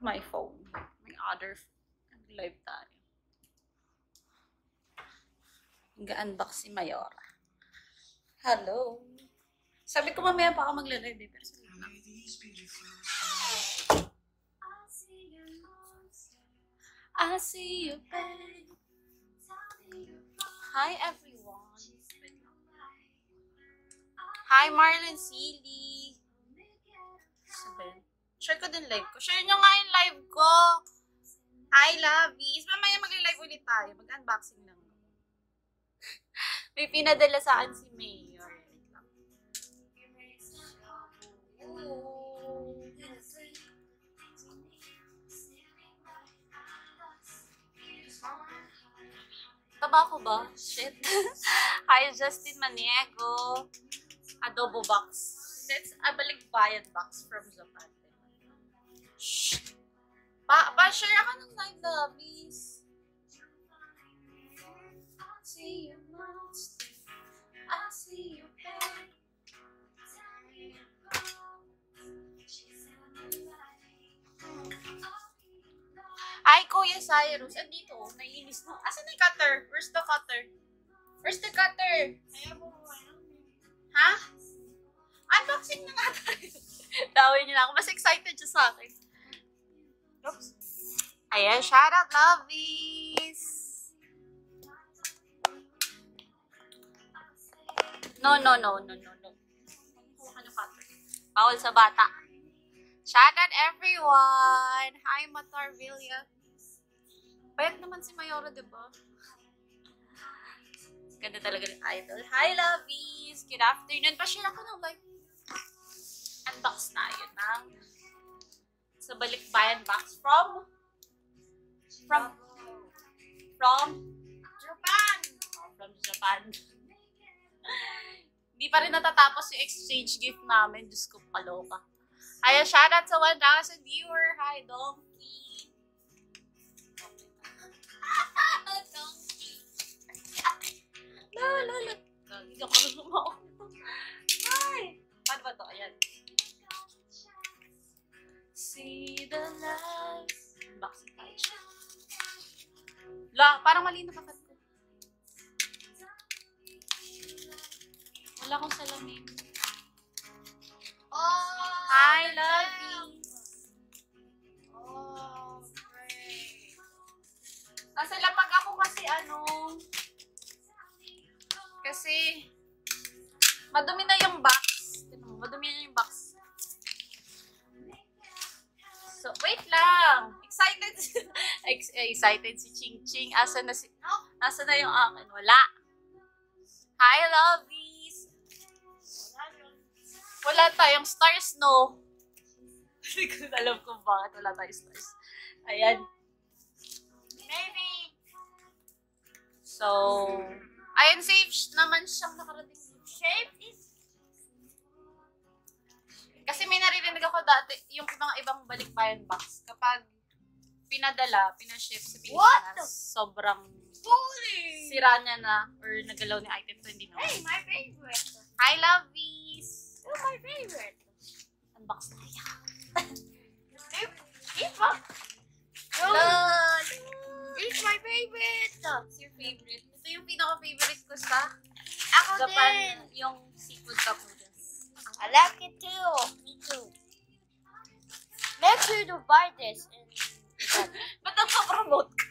my phone. My other. Live tayo. Nag-unbox si Mayora. Hello. Sabi ko mamaya pa ako magla-live eh, pero sabi ko. I see you, babe. Hi, everyone. Hi, Marlon Seeley. Sabi, share ko din live ko. Share nyo nga yung live ko. Hi, lovies. Mamaya mag-live ulit tayo. Mag-unboxing lang. May pinadala sa akin si Mayor. Taba ko ba? Shit. Hi, Justin Maniego. Adobo box. That's a baligbayan box from Japan. Shh. Pa, pa-share ako ng live lovies. See you monster. I see you babe. Ay, Kuya Cyrus. Andito. Naiinis na. Asan na yung cutter? Where's the cutter? Where's the cutter? Ha? Unboxing na nga tayo. Tawin niyo na ako. Mas excited siya sa akin. Ayan, shout out, lovies! No, no, no, no, no, no. Bawal sa bata. Shout out, everyone! Hi, Matarvilla. Payat naman si Mayora, di ba? Ganda talaga ng idol. Hi, lovies! Good afternoon. Pa-share ako ng like. Unbox na yun ng sa balikbayan box from from from Japan. Oh, from Japan. Hindi pa rin natatapos yung exchange gift namin. Diyos ko, kaloka. Ayan, shoutout sa 1,000 viewer. Hi, Donkey. Donkey. La, la, la. Hindi ako sumaw. Hi. Paano ba to? Ayan. See the light. Bakit tayo siya? La, parang mali na pakat ko. Wala akong salamin. Oh, Hi, lovies! Oh, great. Nasa lapag ako kasi ano, kasi madumi na yung box. Madumi na yung box. Excited eh, excited si Ching Ching. Asa na si, asa na yung akin? Wala. Hi, lovies! Wala tayong stars, no? Hindi ko alam kung bakit wala tayong stars. Ayan. Maybe So, ayun, safe naman siyang nakarating. shape is Kasi may naririnig ako dati, yung mga ibang balikbayan box, kapag pinadala, pinaship sa Pilipinas, sobrang bully. sira niya na or nagalaw ni item to, hindi na. Hey, my favorite. Hi, lovies! You're my favorite. Unbox tayo. Keep up. Lord! It's my favorite. It's your favorite. Ito yung pinaka-favorite ko sa Ako Japan, din. yung seafood cup noodles. I like it too. Me too. Make sure to buy this. And Ba't nagpa-promote ka?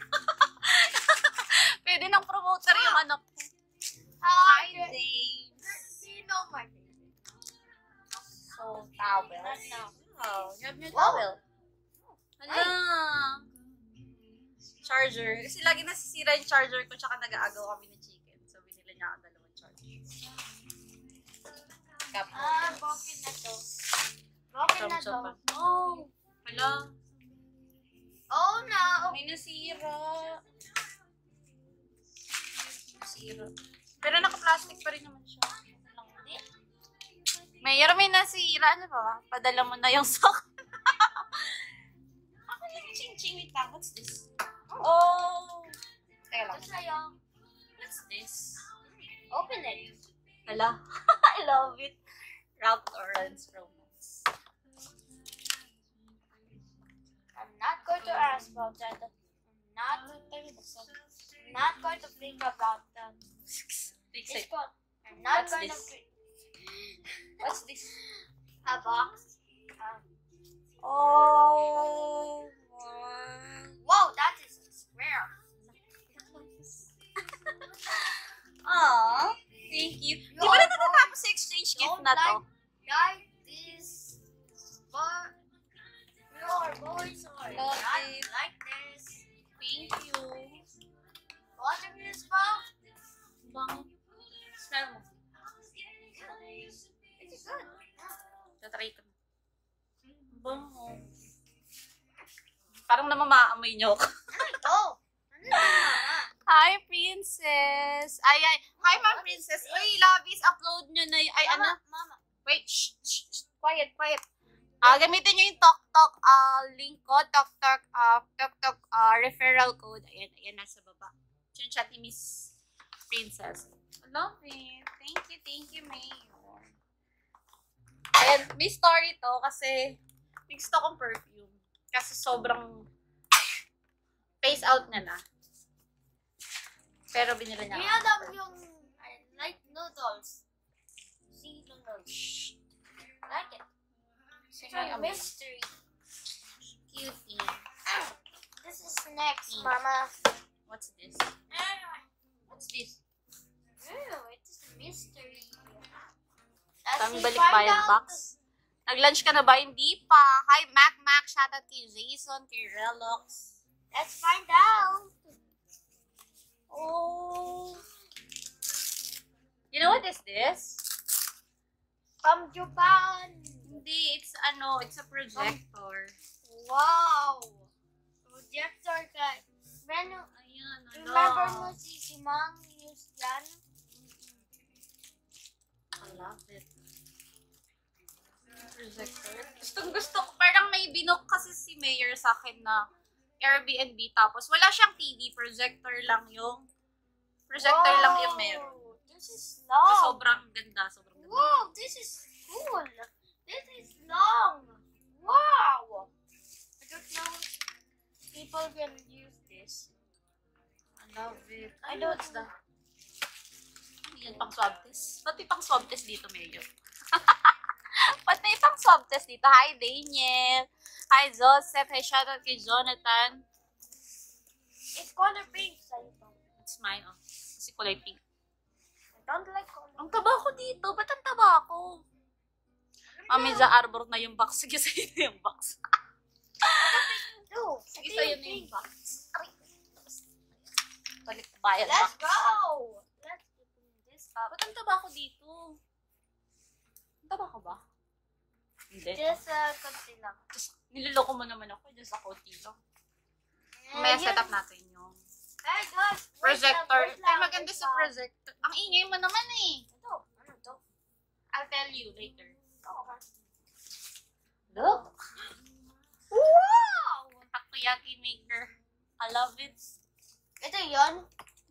Pwede nang promoter yung anak ko. Hi, Dave. My favorite. So, towel. Oh, you have Wow. towel. Hala. Charger. Kasi lagi nasisira yung charger ko tsaka nag-aagaw kami ng chicken. So, binili niya ako dalawang charger. Cup Ah, broken na to. From na to. Oh! Hala. Oh no. May nasira. Nasira. Pero naka-plastic pa rin naman siya. Mayor, may nasira. Ano ba? Padala mo na yung sock. Ako lang yung ching-ching. Wait lang. What's this? Oh! Teka lang. Sa'yo. What's this? Open it. Hala. I love it. Ralph Lauren's romance. About that. I'm not, I'm not going to think about that. Fix It's called, I'm not What's going this? to. What's this? A box. Um, Oh. whoa, that is a square. Aw, thank you. Di ba Your na natatapos sa exchange gift na to? like are Love not it. like this. Thank you. What are you about? Bang. Smell mo. It's good. Tatry ko. Bango. Parang namamaamoy niyo ako. Oh, ano mama? Hi, Princess! Ay, ay. Hi, Ma'am Princess. Uy, lovies, upload nyo na y- Ay, ano? Mama, mama. Wait, shh, shh, shh. Quiet, quiet. Ah, gamitin nyo yung TokTok ah link ko, TokTok, ah TokTok ah referral code. Ayan, ayan, nasa baba. Yung chat ni Miss Princess. Love it. Thank you, thank you, Mayor. And may story to kasi gusto kong perfume. Kasi sobrang face out na na. Pero binila niya. Love perfume. yung I like noodles? See noodles. Like it. It's a mystery. Cutie. This is next, Mm. mama. What's this? What's this? Ew, it is a mystery. Let's balik find bayan out. box. Nag-lunch ka na ba? Hindi pa. Hi, Mac Mac. Shoutout kay Jason, kay Relox. Let's find out. Oh. You know what is this? From Japan. Hindi, it's ano, it's a projector. Wow. Projector ka. Menu, Ayan, ano. remember mo si Simang use yan? I love it. Projector. Gustong gusto ko. Parang may binook kasi si Mayor sa akin na Airbnb. Tapos wala siyang TV. Projector lang yung projector lang yung meron. Wow, This is So, long. sobrang ganda. Sobrang ganda. Wow, this is cool. This is long. Wow. I don't know if people can use this. I love it. I don't what's that? Yan, pang swab test. May pang swab test dito, Mayor? Ba't may pang swab test dito? Hi, Daniel. Hi, Joseph. Hi, shoutout kay Jonathan. It's color pink. Sa'yo to. It's mine, oh. Kasi kulay pink. I don't like color Ang taba ko dito. Ba't ang taba ko? Mami, sa arbor na yung box. Sige, sa'yo na yung box. Sige, sa'yo na yung box. Balik bayan Let's box. go. Let's open this up. Ba't ang taba ko dito? Ang taba ko ba? Hindi. Just uh, konti lang. Just, niloloko mo naman ako. Just ako lang. May Ayun. setup natin yung wait lang, projector. Ay, maganda sa projector. Ang ingay mo naman eh. Ito, ano to? I'll tell you later. Ito. Look! Wow! Takoyaki maker. I love it. Ito yun.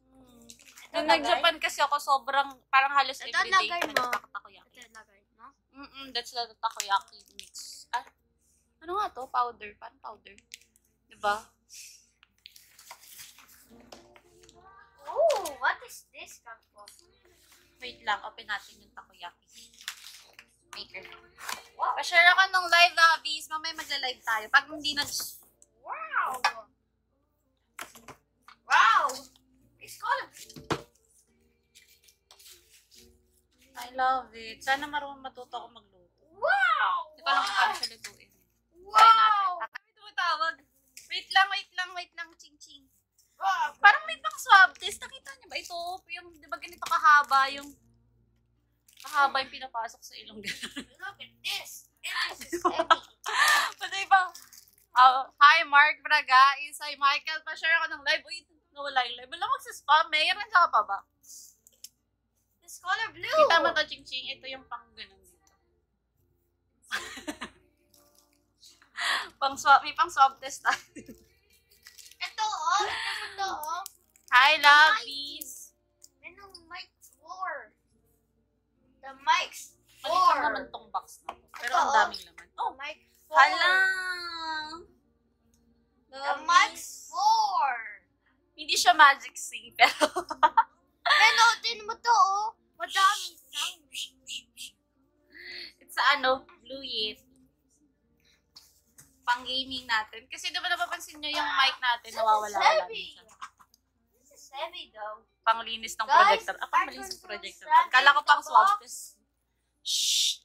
Hmm. Ito Nung nag-Japan kasi ako, sobrang, parang halos Ito everyday lagay mo. Ito lagay, no? Mm-mm, that's the takoyaki mix. Ah, ano nga to? Powder. Paano powder? Diba? Oh, what is this from? Wait lang, open natin yung takoyaki. Wow. Pa-share ako ng live, lovies. Mamaya magla-live tayo. Pag hindi na... Wow! Wow! It's color. I love it. Sana marunong matuto ako magluto. Wow! Hindi ko alam kung paano siya lutuin. Try natin. Wow! Ay, tumatawag. Wait lang, wait lang, wait lang, ching-ching. Wow! Parang may pang swab test. Nakita niyo ba ito? Yung, di ba ganito kahaba yung kahaba yung pinapasok sa ilong. Look at this. It is heavy. Pati pang, ah, hi Mark Bragais, hi Michael, pa-share ako ng live. Uy, nawala yung live. Wala magsa-spam eh. Meron ka pa ba? This color blue. Kita mo to, ching ching. Ito yung pang ganun dito. pang swab, may pang swab test tayo. Ito oh. Ito oh. Hi, lovies. Ano mic floor? The mic's Maliit lang floor. naman tong box na to. Pero ang daming laman. The Oh, mic floor. hala! The mic's siya magic sing, pero Penotin mo to, oh. Madaming sound. it's sa ano, Blue Yeti. Pang gaming natin. Kasi diba napapansin nyo yung mic natin nawawala-wala. heavy. minsan. This is heavy, though. Panglinis ng Guys, projector. Ah, I panglinis ng projector. Kala ko pang swab box. test. Shh!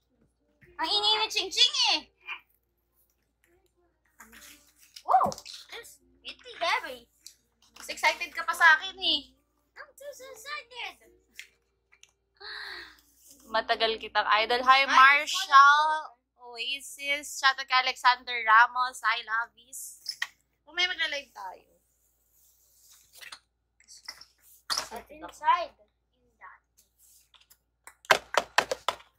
Ang ingay ni Ching Ching eh! This is really heavy. Mas excited ka pa sa akin eh. I'm too excited. Matagal kitang idol. Hi, Marshall! Oasis, shoutout kay Alexander Ramos, hi, Lavis. Kung may magla-live tayo. What's inside? In that.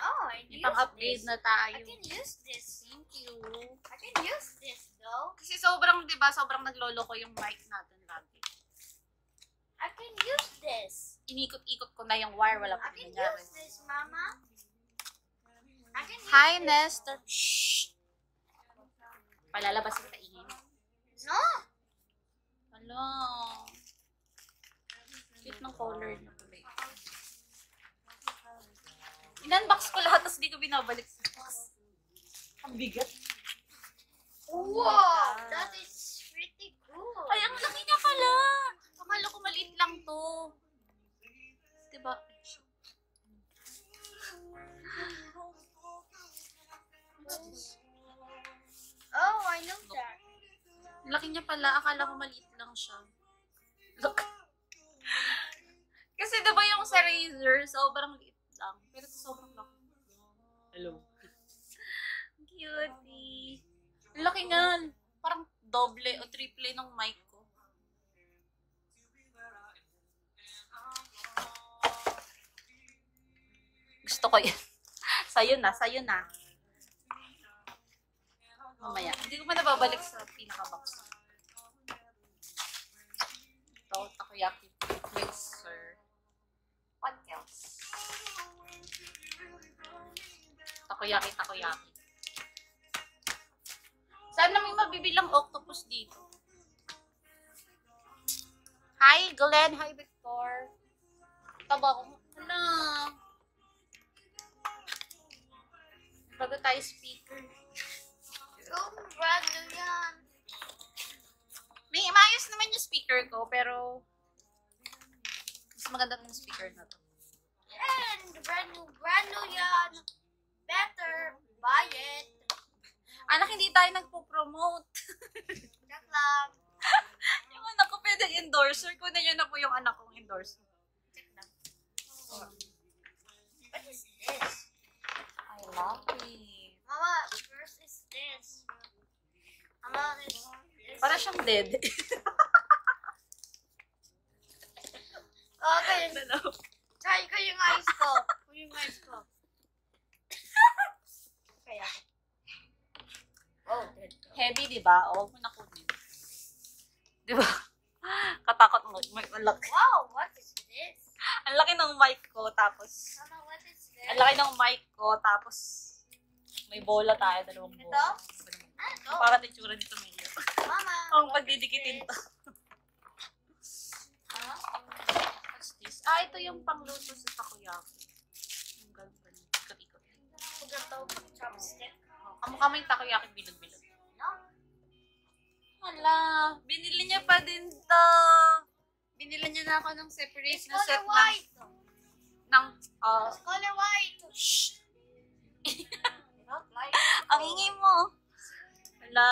Oh, I May use pang-upgrade this. na tayo. I can use this. Thank you. I can use this though. Kasi sobrang, di ba, sobrang naglolo ko yung mic natin lagi. I can use this. Inikot-ikot ko na yung wire, wala I pa can nangyari. use this, Mama. I can use Hi, this. Nestor. Shh! Palalabas yung taingin. No. Hala. Cute ng color niya tuloy. In-unbox ko lahat, tapos di ko binabalik sa box. Ang bigat. Wow, that is pretty cool. Ay, ang laki niya pala! Akala ko maliit lang to. Diba? Oh, I know that. Laki niya pala. Akala ko maliit lang siya. Look. Kasi diba yung sa Razer, sobrang liit lang. Pero ito sobrang laki. Hello. Cutie. Laki nga. Parang doble o triple ng mic ko. Gusto ko yan. Sa'yo na, sa'yo na. Mamaya. Hindi ko pa nababalik sa pinaka-box. Ito, takoyaki mixer. What else? Takoyaki, takoyaki. Sana may mabibilang octopus dito. Hi, Glenn. Hi, Victor. Taba ko. Hala. Bago tayo speaker. Yung brand yan. May maayos naman yung speaker ko, pero mas maganda yung speaker na to. And brand new, brand new yan. Better buy it. Anak, hindi tayo nagpo-promote. Check lang. yung anak ko pwede endorser. Kunin nyo na po yung anak kong endorser. Check lang. What is this? I love it. Mama, first is this. Mama, this. this. Para siyang dead. Okay, Ano? try ko yung eyes ko. Yung eyes ko. Kaya. Oh, dead. Heavy, di ba? O, huwag mo na kunin. Di ba? Katakot mo. May, ang, laki, Wow, what is this? ang laki ng mic ko, tapos Mama, what is this? ang laki ng mic ko, tapos may bola tayo, dalawang Ito? bola. Ano? Para titsura nito Mio. Mama. Ang pagdidikitin to. this? Huh? What's this? Ah, ito yung pangluto sa takoyaki. Yung ganun. Ikot-ikot. Ito, chopstick. Oh, Kamukha mo yung takoyaki bilog-bilog. No? Hala, binili niya pa din to. Binili niya na ako ng separate It's na set ng, white. ng uh, It's color white. shh, don't like ang ingay mo. Hala.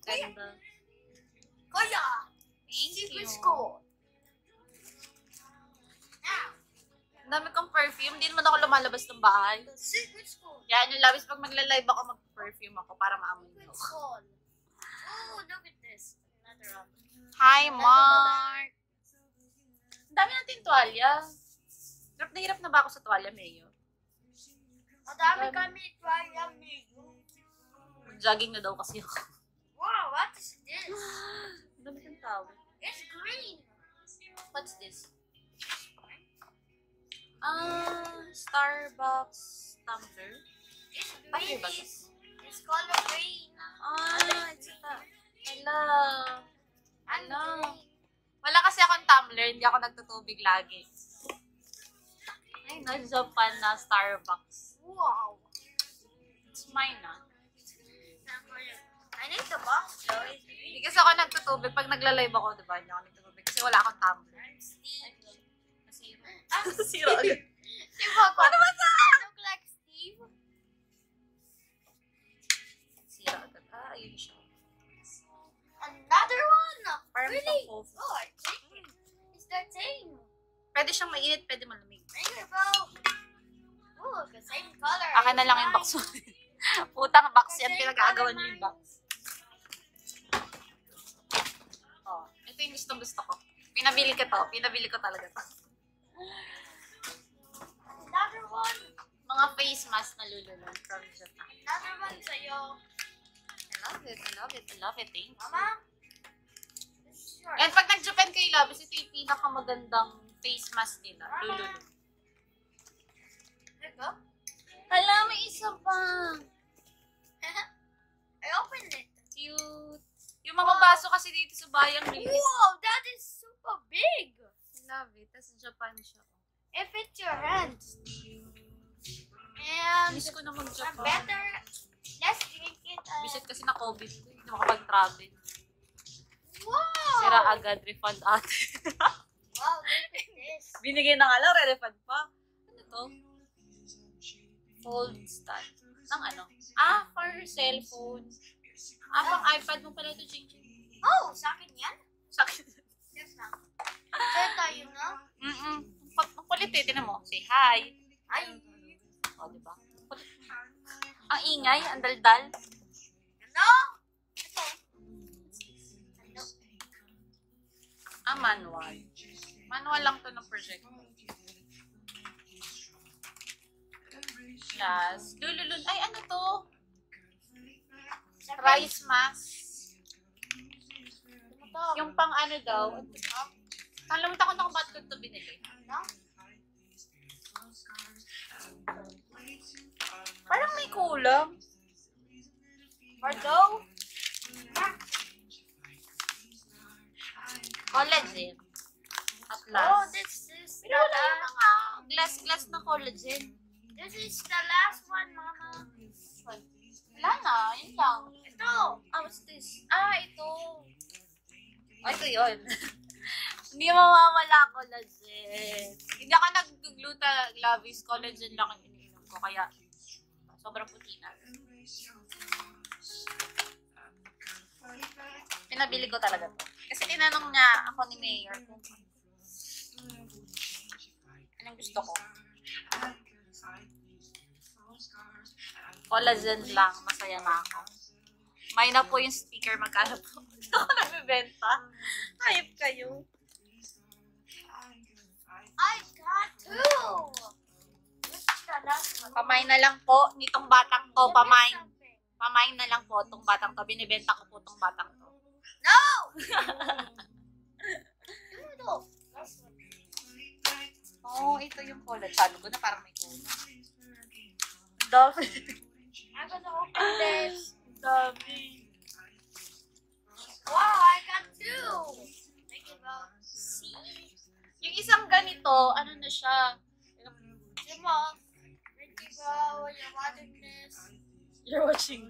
Ganda. Kuya! Thank you. Secret school. Dami kong perfume. Hindi naman ako lumalabas ng bahay. secret school. Yan, yung labis pag magla-live ako, mag-perfume ako para maamoy Secret ko. school. Oh, look at this. Another one. Hi, Mark! Ang dami natin tuwalya. Hirap na hirap na ba ako sa tuwalya, Mayo? Madami kami try amigo. Mag-jogging na daw kasi ako. Wow, what is this? Ang dami ng tawag. It's green. What's this? Ah, Starbucks tumbler. It's green. ba? It's, color green. Ah, it's. Hello. Ano? Wala kasi akong tumbler, hindi ako nagtutubig lagi. Ay, no, Japan na Starbucks. Wow. It's mine ah. I need the box, though. Hindi kasi ako nagtutubig. Pag nagla-live ako, di ba, hindi ako nagtutubig. Kasi wala akong tumbler. Steve. Ah, Nasira agad. Diba ko? Ano ba sa? I look like Steve. Nasira agad. Ah, ayun siya. Another one. Parang really? Oh, I think it's the same. Pwede siyang mainit, pwede malamig. There you go. Oh, the same color. Akin na lang yung box. Putang box yan, pinag-aagawan niyo yung box. Oh, ito yung gusto gusto ko. Pinabili ko to. Pinabili ko talaga to. Another one. Mga face mask na lululong from Japan. Another one sa'yo. I love it. I love it. I love it. Thank you. Mama? Yours. And pag nag-Japan kayo, Labis, ito yung pinakamagandang face mask nila. Lululong. There you go. Hala, may isa pa. I opened it. Cute. Yung mga baso kasi dito sa bayang release. Whoa, that is super big. Love it. Tapos Japan siya. It fits your hands. And Miss ko na a mag-Japan. better, let's drink it. Uh, Bisit kasi na COVID. Hindi makapag-travel. wow. Sira agad. Refund ate. Wow, look at this. Binigay na nga lang. Re-refund pa. Ano to? Fold stand. Ng ano? Ah, for cellphone. Ah, pang iPad mo pala ito, Ching Ching. Oh, sa akin yan? Sa akin. Yes, na. Saan tayo na? Mm-mm. Ang kulit eh. Tinan mo. Say hi. Ay, O, di ba? Kulit. Ang ingay. Ang daldal. ano? Ito. Ano? Ah, manual. Manual lang to ng project. Yes. Lululun. Ay, ano to? Rice mask. Yung pang ano daw. Kalimutan ko na kung ba't ko ito binili. Ano? Parang may kulang. Bordeaux? Collagen. At Oh, last. this is the Pero wala yung mga glass-glass na collagen. This is the last one, Mama. Wala na. Yun lang. Ito. Ah, what's this? Ah, ito. Oh, ito yun. Hindi mawawala collagen. Hindi ako nag-gluta glavis. Collagen lang ang iniinom ko. Kaya, sobrang puti na. Pinabili ko talaga to. Kasi tinanong niya ako ni Mayor kung anong gusto ko. Collagen lang. Masaya na ako. May na po yung speaker. Magkano po? Ito ako nagbibenta. Hayop kayo. I got two. Pamay na lang po nitong batang to. Something. Pamay na lang po itong batang to. Binibenta ko po itong batang to. No! Oo, oh, ito yung collagen. Sabi ko na parang may kulang. Dami. I'm gonna open this. Dami. Wow, I got two. Thank you, Bob. See? Yung isang ganito, ano na siya? Simo. Thank you, Bob. You're watching this. You're watching.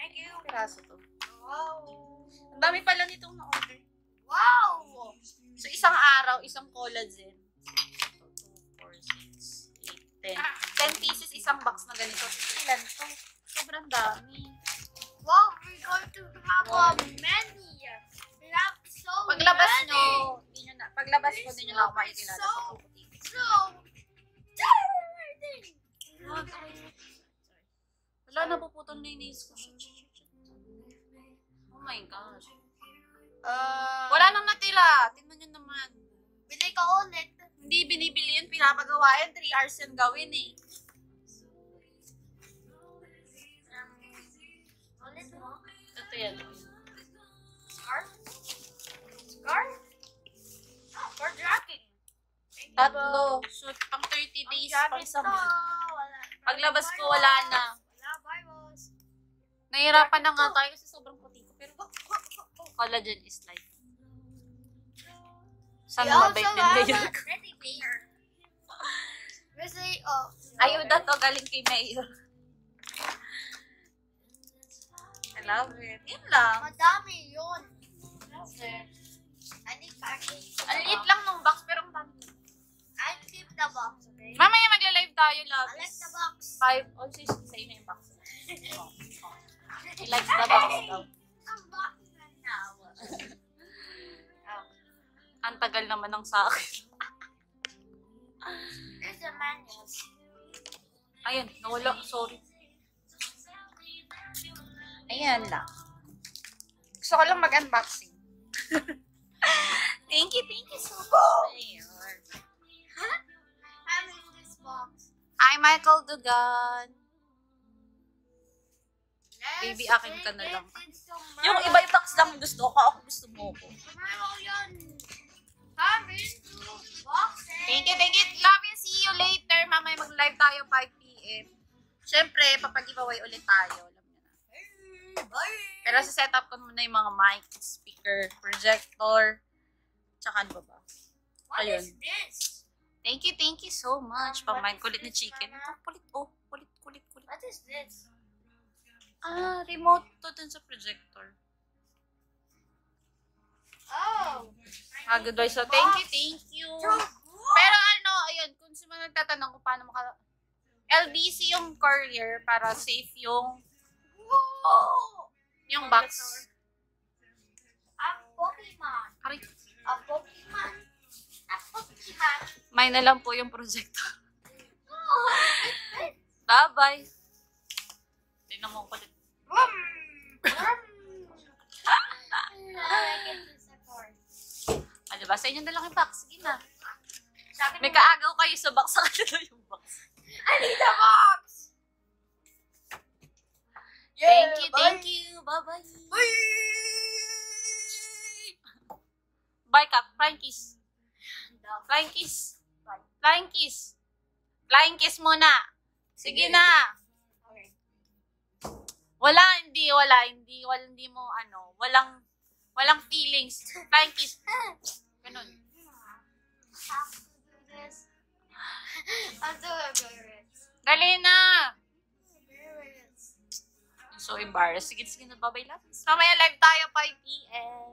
Thank you. Piraso to. Wow. Ang dami pala nitong na-order. Wow. So, isang araw, isang collagen. 2, 4, 6, 8, 10. 10 pieces, isang box na ganito. Ilan to? Sobrang dami. Wow, we're going to have a paglabas ko, di nyo lang ako makikilala So, sa puti. so. Wala, na yung nails ko. Shit, shit, shit, shit. Oh my gosh. Uh, Wala nang natira. Tingnan nyo naman. Bili ka ulit. Hindi binibili yun, pinapagawa yan. 3 hours yan gawin eh. Ulit mo? Ito yan. Scarf? Scarf? Oh, for dragging. Thank you, Bob. Tatlo. Shoot, pang 30 days, Ang pang isang. Paglabas ko, wala na. Wala virus. Nahirapan na nga tayo kasi sobrang puti ko. Pero. Collagen is life. Also mabait din bear. Kasi, oh. Ayuda to, galing kay Mayor. I love it. Yun lang. Madami yun. I need package. Ang liit lang nung box, pero ang dami. I keep the box, okay? Mamaya magla-live tayo, love. I like the box. Five, oh, sis, sa'yo na yung box. Oh, oh. He likes the box daw. I'm boxing right now. Ang tagal naman ng sa akin. There's a manual. Ayun, nawala. Sorry. Ayan lang. Gusto ko lang mag-unboxing. thank you, thank you so much. Hi, Michael Dugan. Baby, akin ka na lang. Yung iba yung box lang gusto ko. Ako gusto mo ko. I'm. Thank you, thank you. Love you. See you later. Mamaya mag-live tayo 5 p.m. Siyempre, papag-giveaway ulit tayo. Alam niyo na. Bye. Pero sa setup ko muna yung mga mic, speaker, projector, tsaka ano ba ba? What Ayun. is this? Thank you, thank you so much. Pamain kulit na chicken. Ito, kulit, oh. Kulit, kulit, kulit. What is this? Ah, remote to dun sa projector. Oh. Ah, goodbye. So, thank you, thank you. Pero ano, ayun, kung sino nagtatanong kung paano maka... LBC yung courier para safe yung Whoa. yung box. A Pokemon. Aray, A Pokemon. May na lang po yung projector. Bye-bye. Tingnan mo kulit. Ah, diba? Sa inyo na lang yung box. Sige na. May kaagaw kayo sa box. Sa kanila yung box. I need a box. Thank you, thank you. Bye-bye. Bye. Bye. Flying kiss. Flying kiss. Flying kiss. Flying kiss muna. Sige na. Wala, hindi, wala, hindi, wala, hindi mo, ano, walang, walang feelings. Flying kiss. Ganun. Dali na. I'm so embarrassed. Sige, sige na, bye-bye, love. Mamaya live tayo 5 p.m.